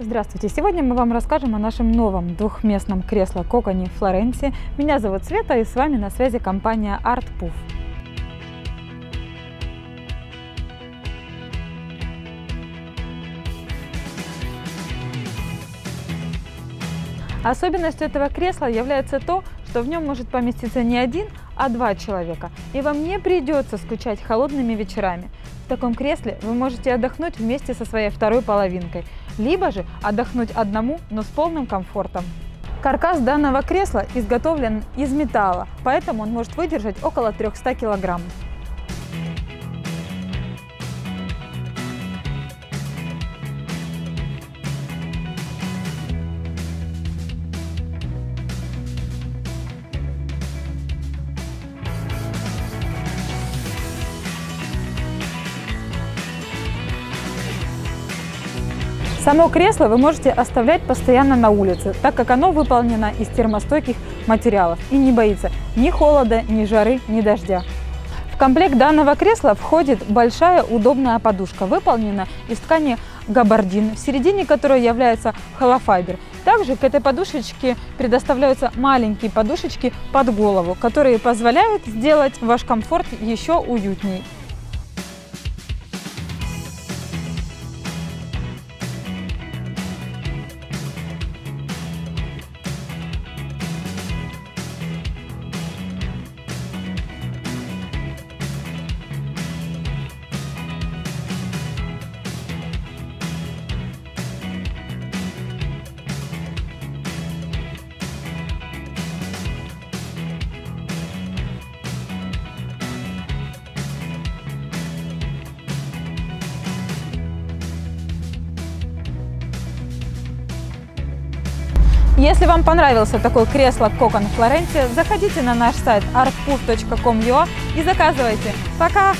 Здравствуйте! Сегодня мы вам расскажем о нашем новом двухместном кресло Коконе Флоренции. Меня зовут Света и с вами на связи компания Art Особенностью этого кресла является то, что в нем может поместиться не один, а два человека, и вам не придется скучать холодными вечерами. В таком кресле вы можете отдохнуть вместе со своей второй половинкой, либо же отдохнуть одному, но с полным комфортом. Каркас данного кресла изготовлен из металла, поэтому он может выдержать около 300 килограмм. Само кресло вы можете оставлять постоянно на улице, так как оно выполнено из термостойких материалов и не боится ни холода, ни жары, ни дождя. В комплект данного кресла входит большая удобная подушка, выполнена из ткани габардин, в середине которой является холофайбер. Также к этой подушечке предоставляются маленькие подушечки под голову, которые позволяют сделать ваш комфорт еще уютнее. Если вам понравился такой кресло Кокон Флоренция, заходите на наш сайт artpuff.com.ua и заказывайте. Пока!